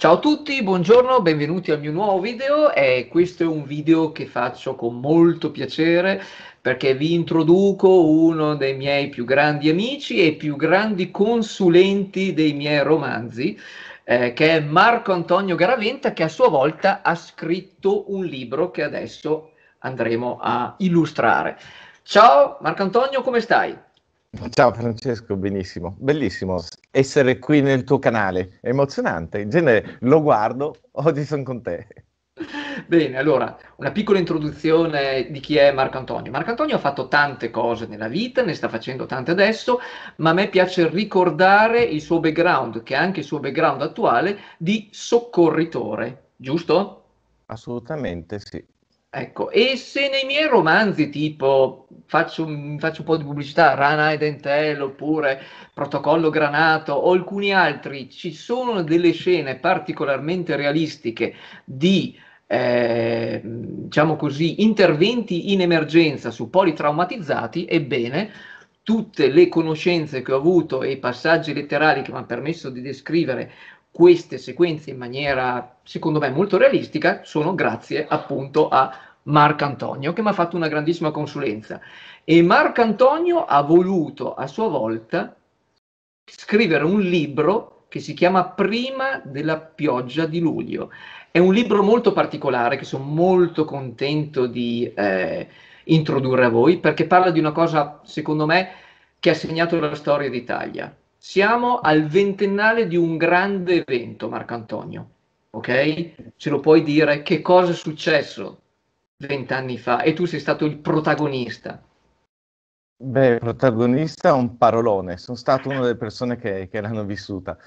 Ciao a tutti, buongiorno, benvenuti al mio nuovo video e questo è un video che faccio con molto piacere perché vi introduco uno dei miei più grandi amici e più grandi consulenti dei miei romanzi, eh, che è Marco Antonio Garaventa, che a sua volta ha scritto un libro che adesso andremo a illustrare. Ciao Marco Antonio, come stai? Ciao Francesco, benissimo, bellissimo essere qui nel tuo canale, è emozionante, in genere lo guardo, oggi sono con te. Bene, allora, una piccola introduzione di chi è Marco Antonio. Marco Antonio ha fatto tante cose nella vita, ne sta facendo tante adesso, ma a me piace ricordare il suo background, che è anche il suo background attuale, di soccorritore, giusto? Assolutamente sì. Ecco, e se nei miei romanzi tipo faccio, faccio un po' di pubblicità, Rana e Dentel oppure Protocollo Granato o alcuni altri, ci sono delle scene particolarmente realistiche di eh, diciamo così, interventi in emergenza su politraumatizzati, ebbene, tutte le conoscenze che ho avuto e i passaggi letterali che mi hanno permesso di descrivere queste sequenze in maniera, secondo me, molto realistica sono grazie appunto a Marco Antonio che mi ha fatto una grandissima consulenza. E Marco Antonio ha voluto a sua volta scrivere un libro che si chiama Prima della pioggia di luglio. È un libro molto particolare che sono molto contento di eh, introdurre a voi perché parla di una cosa, secondo me, che ha segnato la storia d'Italia siamo al ventennale di un grande evento, Marco Antonio. Ok? Ce lo puoi dire che cosa è successo vent'anni fa e tu sei stato il protagonista. Beh, protagonista è un parolone, sono stato una delle persone che, che l'hanno vissuta.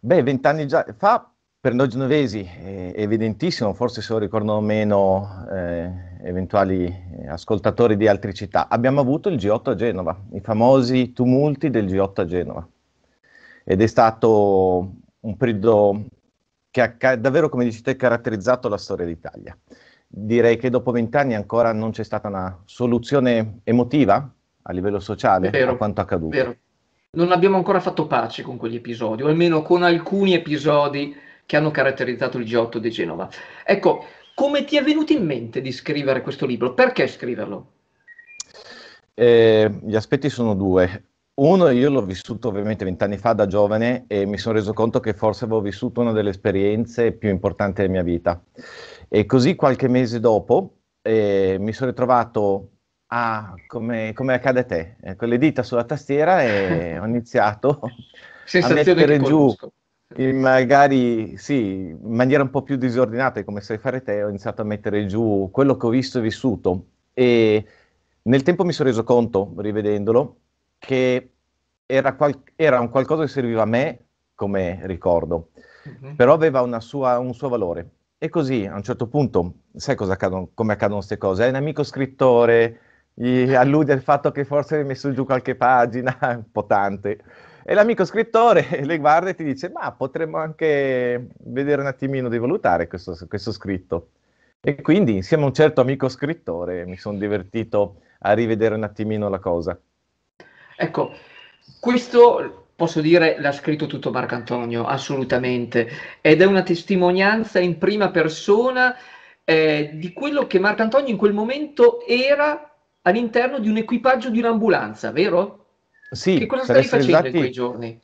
Beh, vent'anni fa, per noi genovesi è evidentissimo, forse se lo ricordano meno eh, eventuali eh, ascoltatori di altre città, abbiamo avuto il G8 a Genova, i famosi tumulti del G8 a Genova ed è stato un periodo che ha davvero, come dici te, caratterizzato la storia d'Italia. Direi che dopo vent'anni ancora non c'è stata una soluzione emotiva a livello sociale vero, a quanto accaduto. Vero. Non abbiamo ancora fatto pace con quegli episodi, o almeno con alcuni episodi che hanno caratterizzato il G8 di Genova. Ecco, come ti è venuto in mente di scrivere questo libro? Perché scriverlo? Eh, gli aspetti sono due. Uno, io l'ho vissuto ovviamente vent'anni fa da giovane e mi sono reso conto che forse avevo vissuto una delle esperienze più importanti della mia vita. E così qualche mese dopo eh, mi sono ritrovato a, come, come accade a te, eh, con le dita sulla tastiera e ho iniziato a mettere giù, magari sì, in maniera un po' più disordinata, come sai fare te, ho iniziato a mettere giù quello che ho visto e vissuto. E nel tempo mi sono reso conto, rivedendolo, che era, qual- era, un qualcosa che serviva a me come ricordo, mm-hmm. però aveva sua, un suo valore. E così a un certo punto, sai cosa accadono, come accadono queste cose? È un amico scrittore, gli allude al fatto che forse hai messo giù qualche pagina, un po' tante. E l'amico scrittore le guarda e ti dice: Ma potremmo anche vedere un attimino di valutare questo, questo scritto. E quindi, insieme a un certo amico scrittore, mi sono divertito a rivedere un attimino la cosa. Ecco, questo posso dire l'ha scritto tutto Marco Antonio, assolutamente, ed è una testimonianza in prima persona eh, di quello che Marco Antonio in quel momento era all'interno di un equipaggio di un'ambulanza, vero? Sì. Che cosa stavi facendo esatti... in quei giorni?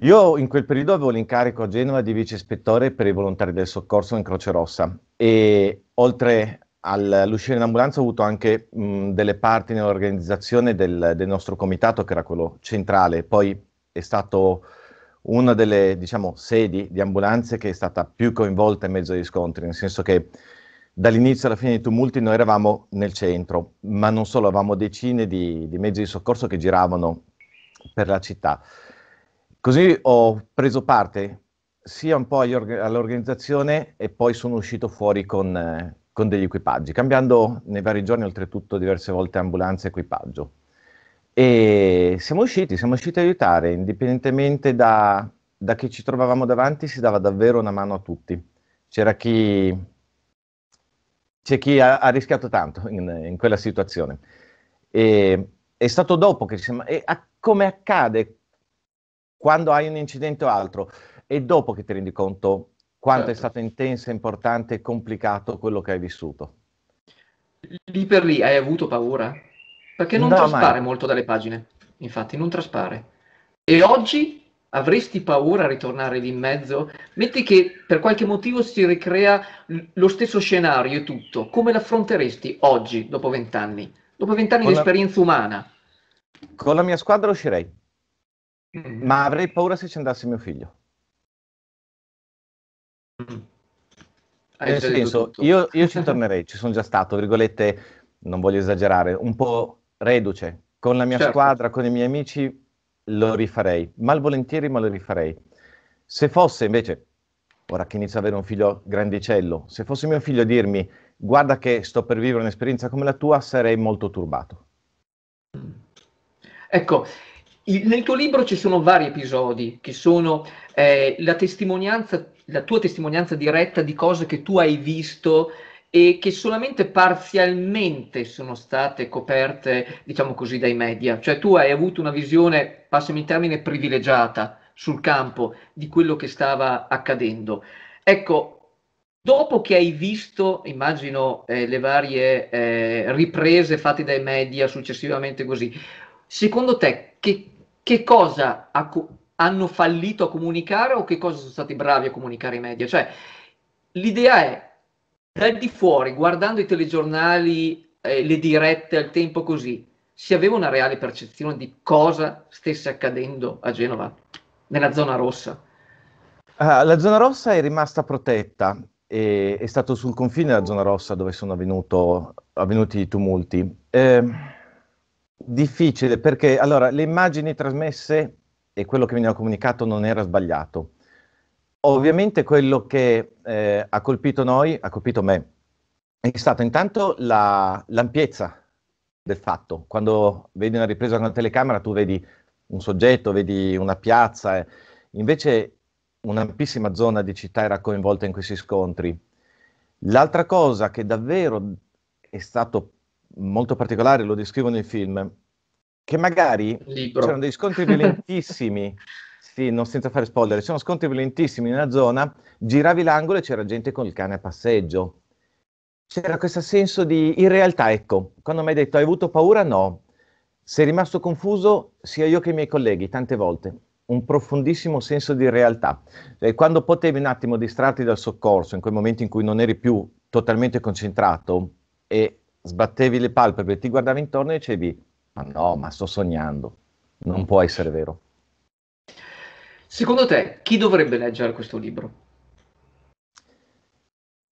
Io in quel periodo avevo l'incarico a Genova di vice ispettore per i volontari del soccorso in Croce Rossa e oltre all'uscire in ambulanza ho avuto anche mh, delle parti nell'organizzazione del, del, nostro comitato, che era quello centrale, poi è stato una delle diciamo, sedi di ambulanze che è stata più coinvolta in mezzo agli scontri, nel senso che dall'inizio alla fine dei tumulti noi eravamo nel centro, ma non solo, avevamo decine di, di mezzi di soccorso che giravano per la città. Così ho preso parte sia un po' all'organizzazione e poi sono uscito fuori con, eh, con degli equipaggi, cambiando nei vari giorni oltretutto diverse volte ambulanza e equipaggio. E siamo usciti, siamo usciti a aiutare, indipendentemente da, da chi ci trovavamo davanti, si dava davvero una mano a tutti. C'era chi, c'è chi ha, ha rischiato tanto in, in, quella situazione. E, è stato dopo che ci siamo... E a, come accade quando hai un incidente o altro, è dopo che ti rendi conto quanto certo. è stato intenso, importante e complicato quello che hai vissuto. Lì per lì hai avuto paura? Perché non no, traspare mai. molto dalle pagine, infatti, non traspare. E oggi avresti paura a ritornare lì in mezzo? Metti che per qualche motivo si ricrea lo stesso scenario e tutto, come l'affronteresti oggi, dopo vent'anni? Dopo vent'anni di esperienza umana? Con la mia squadra uscirei, mm. ma avrei paura se ci andasse mio figlio. Mm. Nel senso, io, io, ci tornerei, ci sono già stato, virgolette, non voglio esagerare, un po' reduce. Con la mia certo. squadra, con i miei amici, lo rifarei, malvolentieri ma lo rifarei. Se fosse invece, ora che inizio ad avere un figlio grandicello, se fosse mio figlio a dirmi guarda che sto per vivere un'esperienza come la tua, sarei molto turbato. Ecco, il, nel tuo libro ci sono vari episodi che sono eh, la testimonianza, la tua testimonianza diretta di cose che tu hai visto e che solamente parzialmente sono state coperte, diciamo così, dai media. Cioè tu hai avuto una visione, passami il termine, privilegiata sul campo di quello che stava accadendo. Ecco, dopo che hai visto, immagino, eh, le varie eh, riprese fatte dai media successivamente così, secondo te che, che cosa ha, hanno fallito a comunicare o che cosa sono stati bravi a comunicare i media? Cioè, l'idea è dal di fuori, guardando i telegiornali, eh, le dirette al tempo così, si aveva una reale percezione di cosa stesse accadendo a Genova, nella zona rossa? Uh, la zona rossa è rimasta protetta, e, è stato sul confine della zona rossa dove sono avvenuto, avvenuti i tumulti. Eh, difficile perché allora le immagini trasmesse e quello che veniva comunicato non era sbagliato. Ovviamente quello che eh, ha colpito noi, ha colpito me, è stato intanto la, l'ampiezza del fatto. Quando vedi una ripresa con la telecamera tu vedi un soggetto, vedi una piazza, eh. invece un'ampissima zona di città era coinvolta in questi scontri. L'altra cosa che davvero è stato molto particolare, lo descrivo nel film, che magari Libro. c'erano dei scontri violentissimi sì, non senza fare spoiler, c'erano scontri violentissimi nella zona, giravi l'angolo e c'era gente con il cane a passeggio. C'era questo senso di, in realtà, ecco, quando mi hai detto hai avuto paura, no. Sei rimasto confuso sia io che i miei colleghi, tante volte. Un profondissimo senso di realtà. E quando potevi un attimo distrarti dal soccorso, in quei momenti in cui non eri più totalmente concentrato e sbattevi le palpebre, ti guardavi intorno e dicevi, ma no, ma sto sognando, non può essere vero. Secondo te, chi dovrebbe leggere questo libro?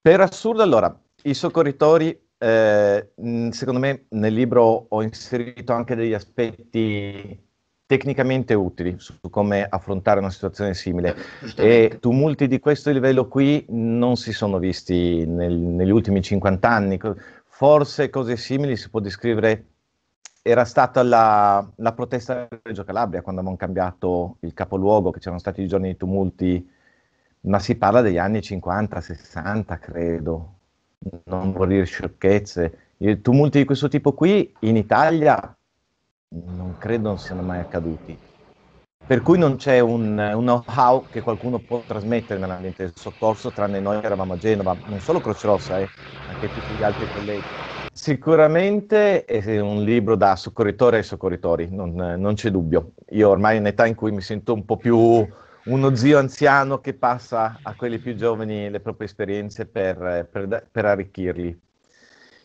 Per assurdo, allora, i soccorritori, eh, secondo me, nel libro ho inserito anche degli aspetti tecnicamente utili su come affrontare una situazione simile e tumulti di questo livello qui non si sono visti nel, negli ultimi 50 anni. Forse cose simili si può descrivere era stata la, la protesta a Reggio Calabria quando abbiamo cambiato il capoluogo, che c'erano stati i giorni di tumulti, ma si parla degli anni 50, 60, credo. Non vuol dire sciocchezze. I tumulti di questo tipo qui in Italia non credo non siano mai accaduti. Per cui non c'è un, un know-how che qualcuno può trasmettere nell'ambiente del soccorso, tranne noi che eravamo a Genova, non solo Croce Rossa, eh, anche tutti gli altri colleghi. Sicuramente è un libro da soccorritore ai soccorritori, non, non, c'è dubbio. Io ormai in età in cui mi sento un po' più uno zio anziano che passa a quelli più giovani le proprie esperienze per, per, per arricchirli.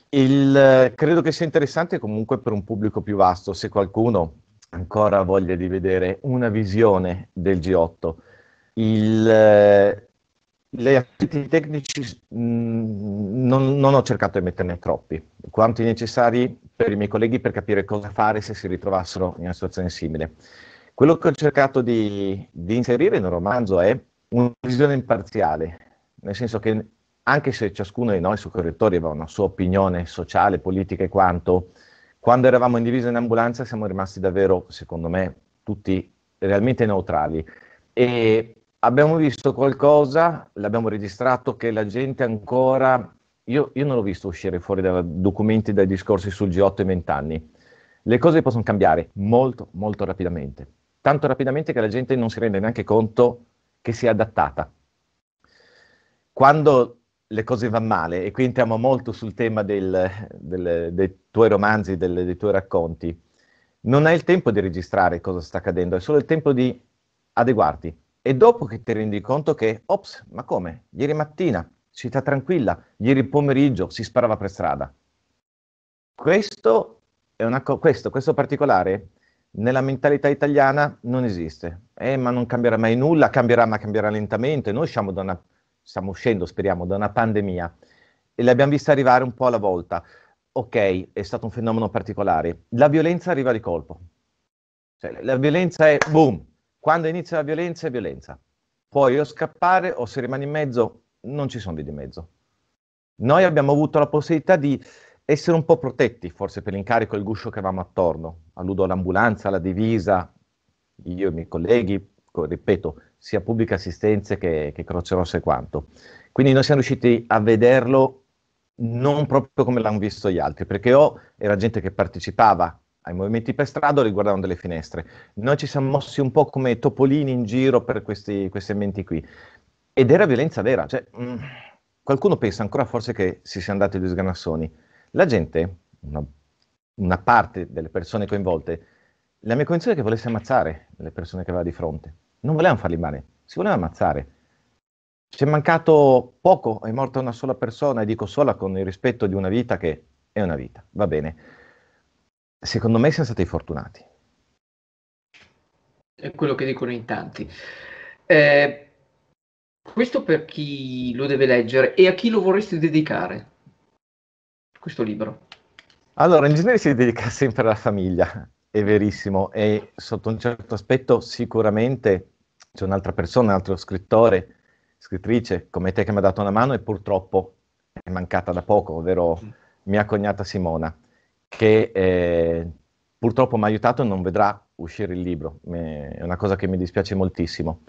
Il, credo che sia interessante comunque per un pubblico più vasto, se qualcuno ancora voglia di vedere una visione del G8. Il, gli aspetti tecnici mh, mm, non, non, ho cercato di metterne troppi, quanti necessari per i miei colleghi per capire cosa fare se si ritrovassero in una situazione simile. Quello che ho cercato di, di inserire nel romanzo è una visione imparziale, nel senso che anche se ciascuno dei nostri soccorritori aveva una sua opinione sociale, politica e quanto, quando eravamo in divisa in ambulanza siamo rimasti davvero, secondo me, tutti realmente neutrali. E abbiamo visto qualcosa, l'abbiamo registrato, che la gente ancora... Io, io non l'ho visto uscire fuori dai documenti, dai discorsi sul G8 in vent'anni. Le cose possono cambiare molto, molto rapidamente. Tanto rapidamente che la gente non si rende neanche conto che si è adattata. quando le cose vanno male, e qui entriamo molto sul tema del, del, dei tuoi romanzi, del, dei tuoi racconti, non hai il tempo di registrare cosa sta accadendo, è solo il tempo di adeguarti. E dopo che ti rendi conto che, ops, ma come? Ieri mattina, città tranquilla, ieri pomeriggio si sparava per strada. Questo, è co- questo, questo particolare nella mentalità italiana non esiste. Eh, ma non cambierà mai nulla, cambierà ma cambierà lentamente. Noi siamo da una stiamo uscendo, speriamo, da una pandemia e l'abbiamo vista arrivare un po' alla volta. Ok, è stato un fenomeno particolare. La violenza arriva di colpo. Cioè, la violenza è boom. Quando inizia la violenza è violenza. Puoi o scappare o se rimani in mezzo, non ci sono di mezzo. Noi abbiamo avuto la possibilità di essere un po' protetti, forse per l'incarico e il guscio che avevamo attorno. Alludo all'ambulanza, alla divisa, io e i miei colleghi, ripeto, sia pubbliche assistenze che, che Croce Rossa e quanto. Quindi noi siamo riusciti a vederlo non proprio come l'hanno visto gli altri, perché o era gente che partecipava ai movimenti per strada o riguardavano delle finestre. Noi ci siamo mossi un po' come topolini in giro per questi, questi ambienti qui. Ed era violenza vera. Cioè, mh, mm, qualcuno pensa ancora forse che si sia andati due sganassoni. La gente, una, una parte delle persone coinvolte, la mia convinzione è che volesse ammazzare le persone che aveva di fronte. Non volevano farli male, si voleva ammazzare. Ci è mancato poco, è morta una sola persona, e dico sola con il rispetto di una vita che è una vita, va bene. Secondo me siamo stati fortunati. È quello che dicono in tanti. Eh, questo per chi lo deve leggere e a chi lo vorresti dedicare, questo libro? Allora, in genere si dedica sempre alla famiglia, è verissimo, e sotto un certo aspetto sicuramente c'è un'altra persona, un altro scrittore, scrittrice come te che mi ha dato una mano e purtroppo è mancata da poco, ovvero mia cognata Simona, che eh, purtroppo mi ha aiutato e non vedrà uscire il libro, è una cosa che mi dispiace moltissimo.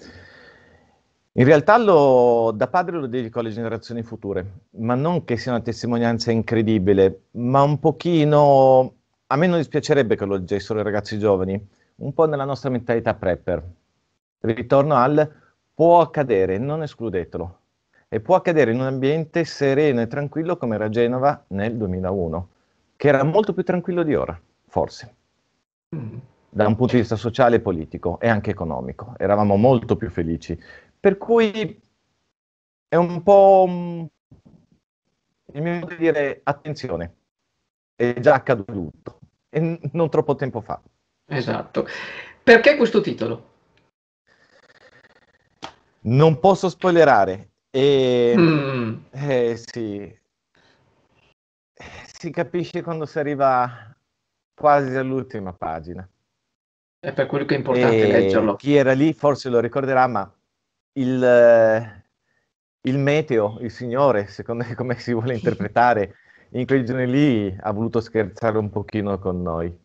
In realtà lo, da padre lo dedico alle generazioni future, ma non che sia una testimonianza incredibile, ma un pochino a me non dispiacerebbe che lo leggessero i ragazzi giovani, un po' nella nostra mentalità prepper. Ritorno al può accadere, non escludetelo. E può accadere in un ambiente sereno e tranquillo come era Genova nel 2001, che era molto più tranquillo di ora, forse, mm. da un punto di vista sociale politico e anche economico. Eravamo molto più felici. Per cui è un po' il mio modo di dire attenzione, è già accaduto e non troppo tempo fa. Esatto. Perché questo titolo? Non posso spoilerare. E, mm. eh, sì. Si capisce quando si arriva quasi all'ultima pagina. È per quello che è importante e leggerlo. Chi era lì forse lo ricorderà, ma il, il meteo, il signore, secondo me come si vuole interpretare, in quei giorni lì ha voluto scherzare un pochino con noi.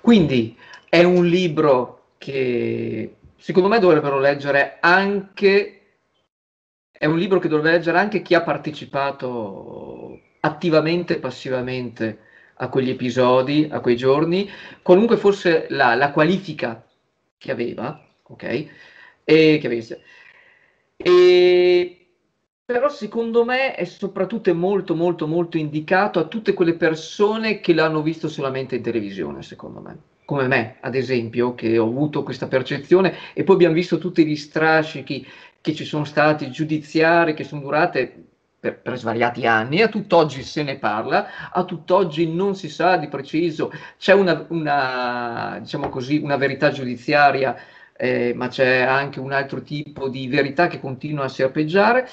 Quindi è un libro che secondo me dovrebbero leggere anche, è un libro che dovrebbe leggere anche chi ha partecipato attivamente e passivamente a quegli episodi, a quei giorni, qualunque fosse la, la qualifica che aveva, ok? E che avesse. E però secondo me è soprattutto molto molto molto indicato a tutte quelle persone che l'hanno visto solamente in televisione, secondo me. Come me, ad esempio, che ho avuto questa percezione e poi abbiamo visto tutti gli strascichi che ci sono stati giudiziari, che sono durate per, per, svariati anni, a tutt'oggi se ne parla, a tutt'oggi non si sa di preciso, c'è una, una, diciamo così, una verità giudiziaria, eh, ma c'è anche un altro tipo di verità che continua a serpeggiare.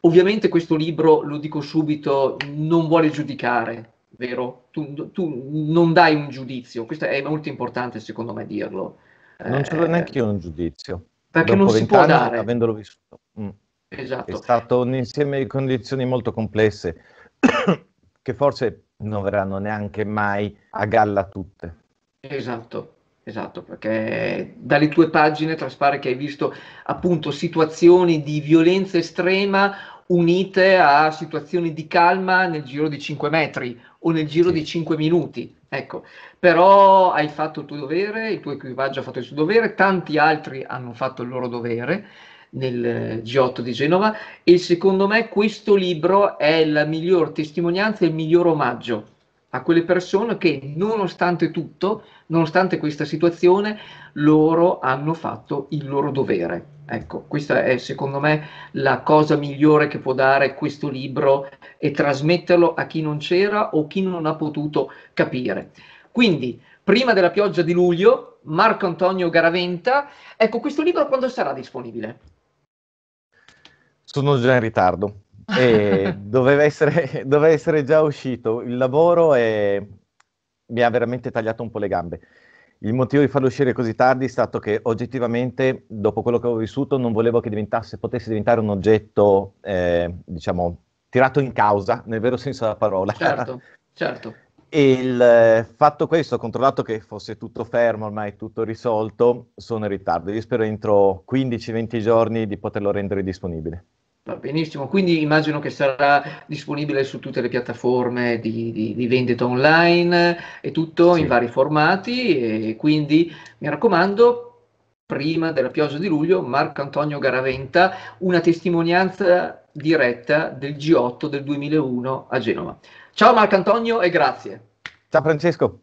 Ovviamente questo libro, lo dico subito, non vuole giudicare, vero? Tu, tu non dai un giudizio, questo è molto importante secondo me dirlo. Non ce l'ho eh, neanche io un giudizio. Perché Dopo non si può dare. Avendolo vissuto. Mm. Esatto. È stato un insieme di condizioni molto complesse che forse non verranno neanche mai a galla tutte. Esatto. Esatto, perché dalle tue pagine traspare che hai visto appunto situazioni di violenza estrema unite a situazioni di calma nel giro di 5 metri o nel giro sì. di 5 minuti. Ecco, però hai fatto il tuo dovere, il tuo equipaggio ha fatto il suo dovere, tanti altri hanno fatto il loro dovere nel G8 di Genova e secondo me questo libro è la miglior testimonianza e il miglior omaggio a quelle persone che nonostante tutto, nonostante questa situazione, loro hanno fatto il loro dovere. Ecco, questa è secondo me la cosa migliore che può dare questo libro e trasmetterlo a chi non c'era o chi non ha potuto capire. Quindi, prima della pioggia di luglio, Marco Antonio Garaventa, ecco, questo libro quando sarà disponibile? Sono già in ritardo e doveva, essere, doveva essere già uscito. Il lavoro è... mi ha veramente tagliato un po' le gambe. Il motivo di farlo uscire così tardi è stato che oggettivamente, dopo quello che ho vissuto, non volevo che diventasse, potesse diventare un oggetto, eh, diciamo, tirato in causa, nel vero senso della parola. Certo, certo. E il eh, fatto questo, controllato che fosse tutto fermo, ormai tutto risolto, sono in ritardo. Io spero entro 15-20 giorni di poterlo rendere disponibile. Va benissimo, quindi immagino che sarà disponibile su tutte le piattaforme di, di, di vendita online e tutto sì. in vari formati e quindi mi raccomando, prima della pioggia di luglio, Marco Antonio Garaventa, una testimonianza diretta del G8 del 2001 a Genova. Ciao Marco Antonio e grazie. Ciao Francesco.